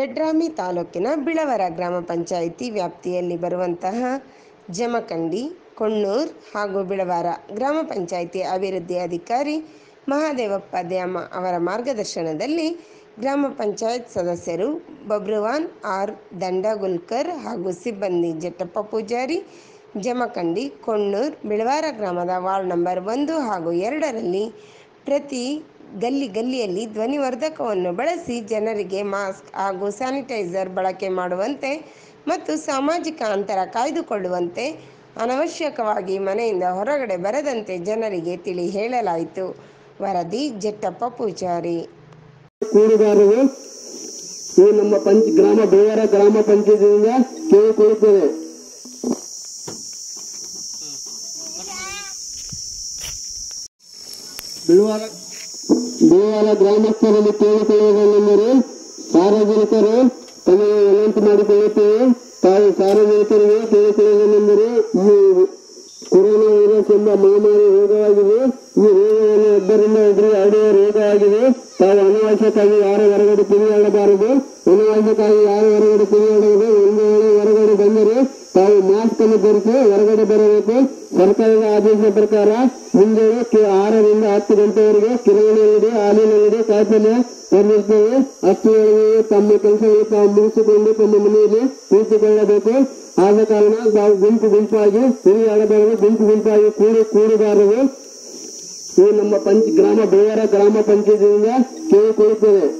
ಯಡ್ರಾಮಿ ತಾಲೂಕಿನ ಬಿಳವರ ಗ್ರಾಮ ಪಂಚಾಯಿತಿ ವ್ಯಾಪ್ತಿಯಲ್ಲಿ ಬರುವಂತಹ ಜಮಖಂಡಿ, ಕೊಣ್ಣೂರ್ ಹಾಗೂ ಬಿಳವಾರ ಗ್ರಾಮ ಪಂಚಾಯಿತಿ ಅಭಿವೃದ್ಧಿ ಅಧಿಕಾರಿ ಮಹಾದೇವಪ್ಪ ದ್ಯಾಮ ಅವರ ಮಾರ್ಗದರ್ಶನದಲ್ಲಿ ಗ್ರಾಮ ಪಂಚಾಯತ್ ಸದಸ್ಯರು ಬಬ್ರುವಾನ್ ಆರ್ ದಂಡಗುಲ್ಕರ್ ಹಾಗೂ ಸಿಬ್ಬಂದಿ ಜಟ್ಟಪ್ಪ ಪೂಜಾರಿ, ಜಮಖಂಡಿ, ಕೊಣ್ಣೂರ್, ಬಿಳವಾರ ಗ್ರಾಮದ ವಾರ್ಡ್ ನಂಬರ್ ಒಂದು ಹಾಗೂ ಎರಡರಲ್ಲಿ ಪ್ರತಿ ಗಲ್ಲಿ ಗಲ್ಲಿಯಲ್ಲಿ ಧ್ವನಿವರ್ಧಕವನ್ನು ಬಳಸಿ ಜನರಿಗೆ ಮಾಸ್ಕ್ ಹಾಗೂ ಸ್ಯಾನಿಟೈಸರ್ ಬಳಕೆ ಮಾಡುವಂತೆ ಮತ್ತು ಸಾಮಾಜಿಕ ಅಂತರ ಕಾಯ್ದುಕೊಳ್ಳುವಂತೆ ಅನವಶ್ಯಕವಾಗಿ ಮನೆಯಿಂದ ಹೊರಗಡೆ ಬರದಂತೆ ಜನರಿಗೆ ತಿಳಿ ಹೇಳಲಾಯಿತು. ವರದಿ ಜಟ್ಟಪ್ಪ ಪೂಜಾರಿ. ಕೂಡುಗಾರರು ಈ ನಮ್ಮ ಪಂಚ ಗ್ರಾಮ ಬೇವರ ಗ್ರಾಮ ಪಂಚಾಯತಿಯಿಂದ ಕೇಳಿಕೊಳ್ಳುತ್ತೇವೆ ಬಿಳುವಾರ ಬೇವಾರ ಗ್ರಾಮಸ್ಥರಲ್ಲಿ ಕೇಳಿಕೊಳ್ಳುವುದೇನೆಂದರೆ ಸಾರ್ವಜನಿಕರು ತಮಗೆ ವಿನಂತಿ ಮಾಡಿಕೊಳ್ಳುತ್ತೇವೆ ತಾವು ಸಾರ್ವಜನಿಕರಿಗೆ ಕೇಳಿಕೊಳ್ಳುವುದೇನೆಂದರೆ ಈ ಕೊರೋನಾ ವೈರಸ್ ಎಂಬ ಮಹಾಮಾರಿ ರೋಗವಾಗಿದೆ ಈ ರೋಗವನ್ನು ಒಬ್ಬರಿಂದ ಒಬ್ಬರಿಗೆ ಹರಡುವ ರೋಗವಾಗಿದೆ ತಾವು ಅನಾವಶ್ಯಕವಾಗಿ ಯಾರು ಹೊರಗಡೆ ತಿರುಗಾಡಬಾರದು ಅನಾವಶ್ಯಕವಾಗಿ ಯಾರು ಹೊರಗಡೆ ತಿರುಗಾಡಬಹುದು ಒಂದು ವೇಳೆ ಹೊರಗಡೆ ಬಂದರೆ ತಾವು ಮಾಸ್ಕ್ ಹೊರಗಡೆ ಬರಬೇಕು. ಸರ್ಕಾರದ ಆದೇಶದ ಪ್ರಕಾರ ಮುಂಜಾನೆ ಆರರಿಂದ ಹತ್ತು ಗಂಟೆವರೆಗೆ ಕಿರಾಣಿ ಅಂಗಡಿ ಹಾಲಿನ ಅಂಗಡಿ ಕಾಯಿಪಲ್ಯ ಬಂದಿರ್ತೇವೆ ಅಷ್ಟು ತಮ್ಮ ಕೆಲಸಗಳು ತಾವು ಮುಗಿಸಿಕೊಂಡು ತಮ್ಮ ಮನೆಯಲ್ಲಿ ಕುಳಿತುಕೊಳ್ಳಬೇಕು. ಆದ ಕಾರಣ ನಾವು ಗುಂಪು ಗುಂಪಾಗಿ ತಿರುಗಾಡಬಾರದು ಗುಂಪು ಗುಂಪಾಗಿ ಕೂಡಿ ಕೂಡಬಾರದು. ಈ ನಮ್ಮ ಪಂಚ, ಗ್ರಾಮ ಬೇವರ ಗ್ರಾಮ ಪಂಚಾಯತಿಯಿಂದ ಕೇಳಿಕೊಳ್ಳುತ್ತೇವೆ